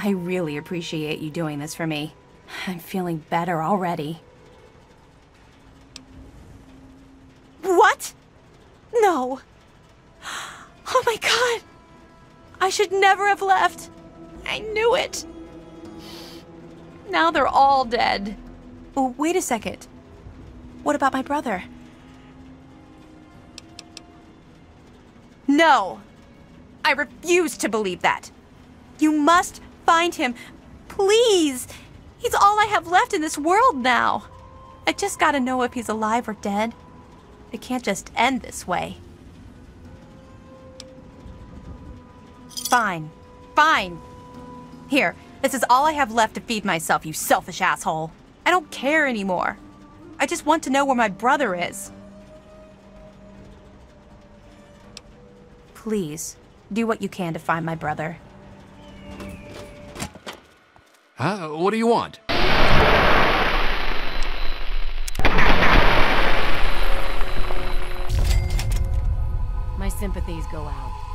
I really appreciate you doing this for me. I'm feeling better already. What? No. Oh my god! I should never have left. I knew it. Now they're all dead. Oh, wait a second. What about my brother? No! I refuse to believe that. You must find him. Please! He's all I have left in this world now. I just gotta know if he's alive or dead. It can't just end this way. Fine. Fine. Here, this is all I have left to feed myself, you selfish asshole. I don't care anymore. I just want to know where my brother is. Please, do what you can to find my brother. Huh? What do you want? My sympathies go out.